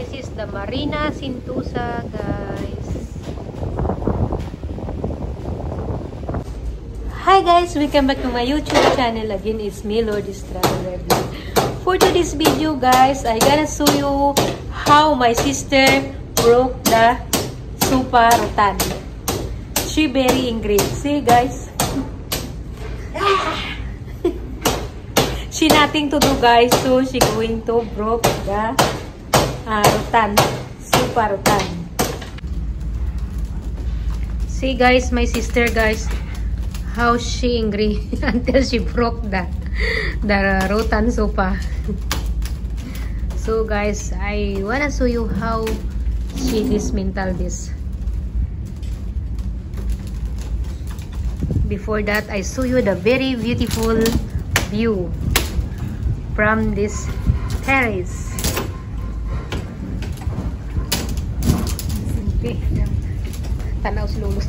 This is the Marina Sintusa, guys. Hi guys! Welcome back to my YouTube channel. Again, it's me, Lourdes Travel Review. For today's video, guys, I gonna show you how my sister broke the super rotan. She very angry. See, guys? she nothing to do, guys. So, she going to broke the uh, rotan. Super rotan. See, guys, my sister, guys, how she angry until she broke the the rotan sofa. so, guys, I wanna show you how she dismantle this. Before that, I show you the very beautiful view from this terrace. Okay. Tanaw si Lolo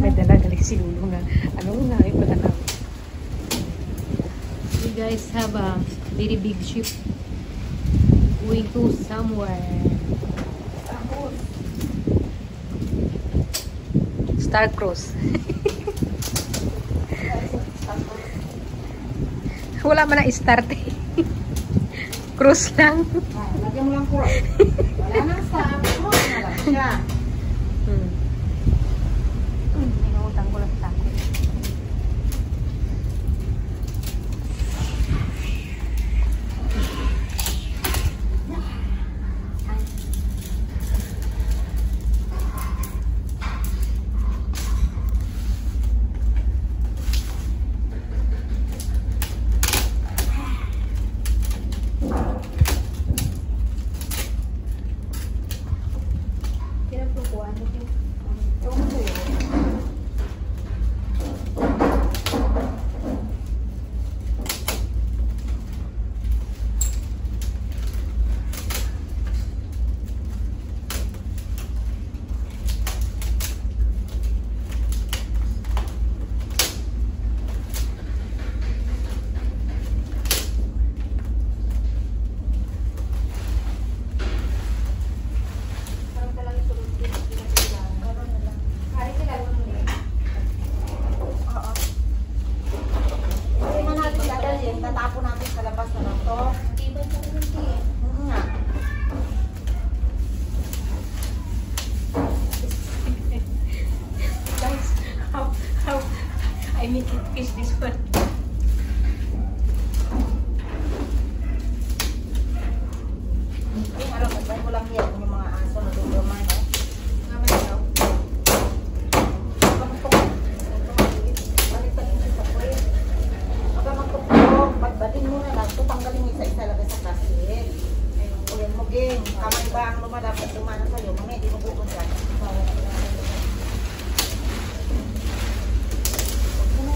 May dala galing si Lolo nga. Ano nga ay patanaw. You guys have a very big ship going to somewhere. Star Cruise. Wala man na start eh. Cruise lang. Ah, lagyan mo lang cross. Wala nang stop. Cross na lang siya. Hmm. Inutang ko lang sa akin. Pinagpukuan mo yung Ewan ko yun. Parang talagang sulod din. Gano'n na lang. Ay, kailangan mo na Oo. Hindi man natin dadalhin. Tatapon natin sa labas na lang to. Iba sa kunti. Oo nga. Guys, how, how Make it fish this one. Yung ano, magbahin mo lang. Yung mga aso na duduman, no? Balik-balik mo na lang. Ito tanggalin mo isa-isa lagay sa plastic. Ayun, uyan mo, ging. Tama iba ang luma dapat lumana sa'yo. Mga hindi mo pupunta. Plastic mo muna yung mga maliit. Oh. Oh. Yung mga maliit po, yung ganyan, no? Yung tinatanggal ko, badbadin mo na. Sabi ko isa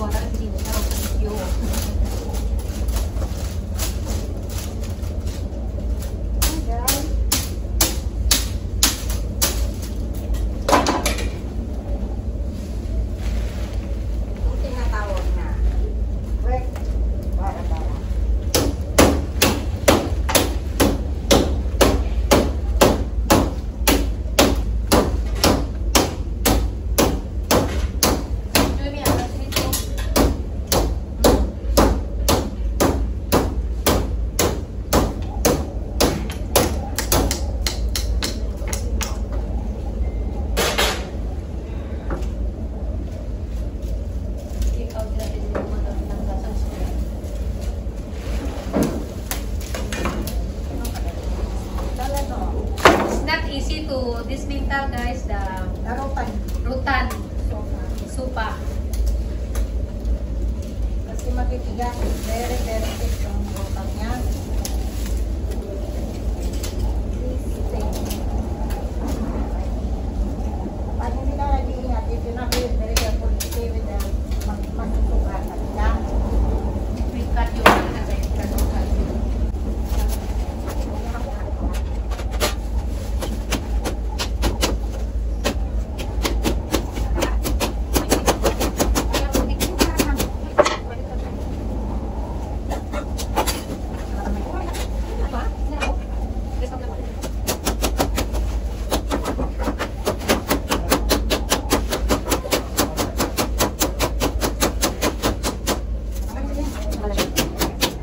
我来给你，那我给你，我。This bintang guys, the Darutan. rutan So, uh, supa. kasi matitigas. Very, very thick yung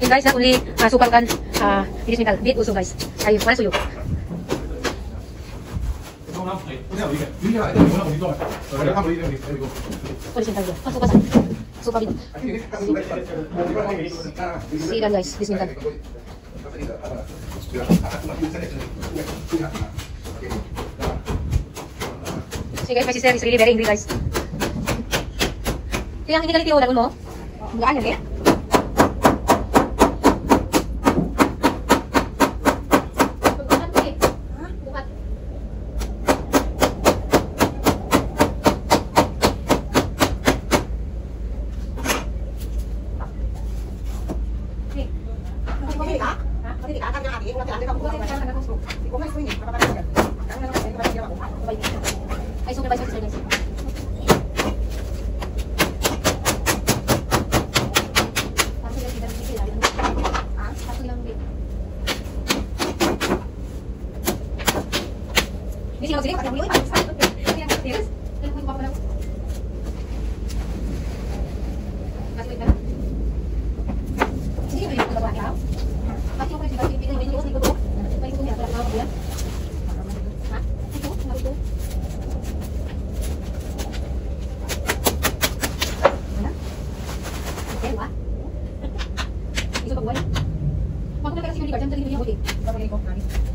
Yun guys, na uli uh, sukal kan uh, bilis mental. Bit uso guys. Ay, mana suyo? Ulis mental dia. Masuk pasang. Supa bit. Sidan guys, bilis mental. See guys, my sister is really very angry guys. Kaya hindi galit yung ulan mo. Gaan yan eh. Ay, supervisor sir guys. Pasok lang kita dito lang. Ah, pasok lang dito. Hindi sila sila kasi yung pasok. Hindi ang stairs. Ano ko pa lang. Pasok lang. Sige, may ko ba ka? Pasok ko sa dito, dito yung ko to. May ko niya para ka ba? Ha? Ito, ito. Okay, ba? Isa pa buwan? Bakit na kasi yung ligar dyan sa linya buti? Ay, mga hindi ka dito dito. Ha? Meron dito dito. Ay, ano, siguro yung ganyan wala ko kayo dito. May ganyan kami kumaming takuan eh. Ay, nakita ko dito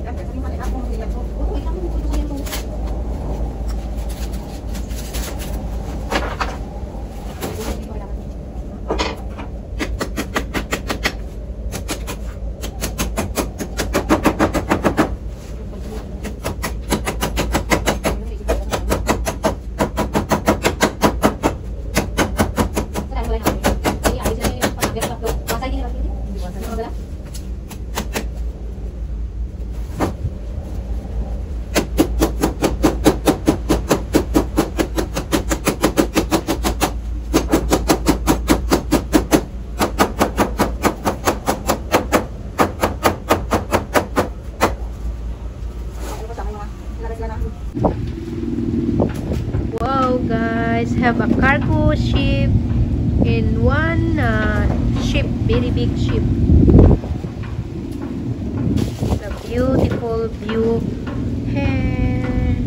very big ship. The beautiful view here.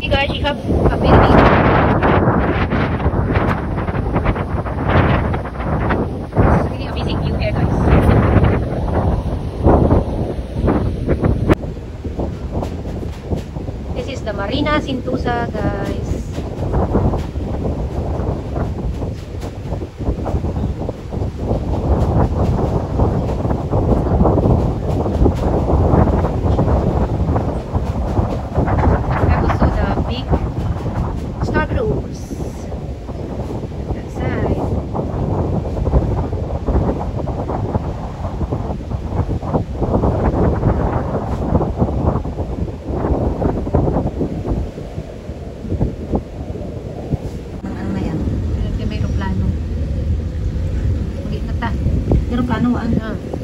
Hey guys, you have a very big It's really amazing view here, guys. This Marina Sintusa, guys. ano, ano.